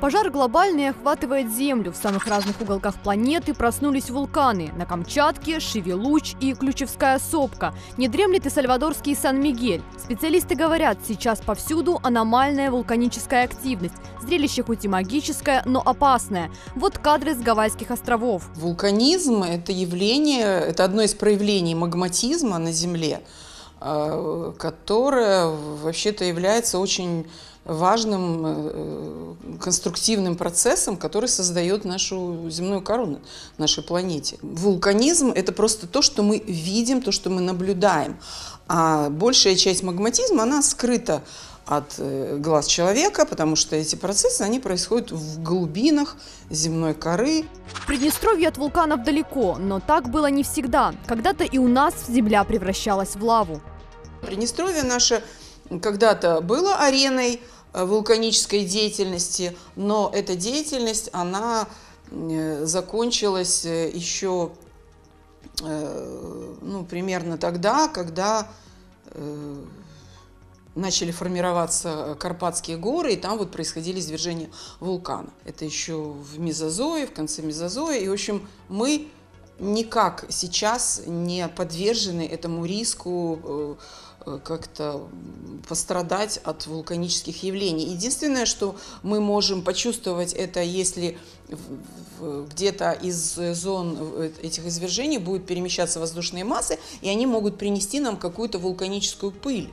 Пожар глобальный охватывает Землю. В самых разных уголках планеты проснулись вулканы. На Камчатке, Шевелуч и Ключевская сопка. Не дремлет и Сальвадорский Сан-Мигель. Специалисты говорят, сейчас повсюду аномальная вулканическая активность. Зрелище хоть и магическое, но опасное. Вот кадры с Гавайских островов. Вулканизм – это явление, это одно из проявлений магматизма на Земле, э, которое вообще-то является очень важным э, конструктивным процессом, который создает нашу земную кору на нашей планете. Вулканизм – это просто то, что мы видим, то, что мы наблюдаем. А большая часть магматизма, она скрыта от э, глаз человека, потому что эти процессы, они происходят в глубинах земной коры. В Приднестровье от вулканов далеко, но так было не всегда. Когда-то и у нас земля превращалась в лаву. Приднестровье наше когда-то было ареной э, вулканической деятельности, но эта деятельность, она э, закончилась э, еще ну, примерно тогда, когда начали формироваться Карпатские горы, и там вот происходили извержения вулкана. Это еще в мезозое, в конце мезозоя. И, в общем, мы никак сейчас не подвержены этому риску как-то пострадать от вулканических явлений. Единственное, что мы можем почувствовать, это если где-то из зон э, этих извержений будут перемещаться воздушные массы, и они могут принести нам какую-то вулканическую пыль.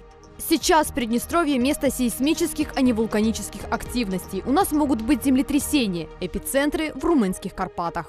Сейчас Приднестровье – место сейсмических, а не вулканических активностей. У нас могут быть землетрясения, эпицентры в румынских Карпатах.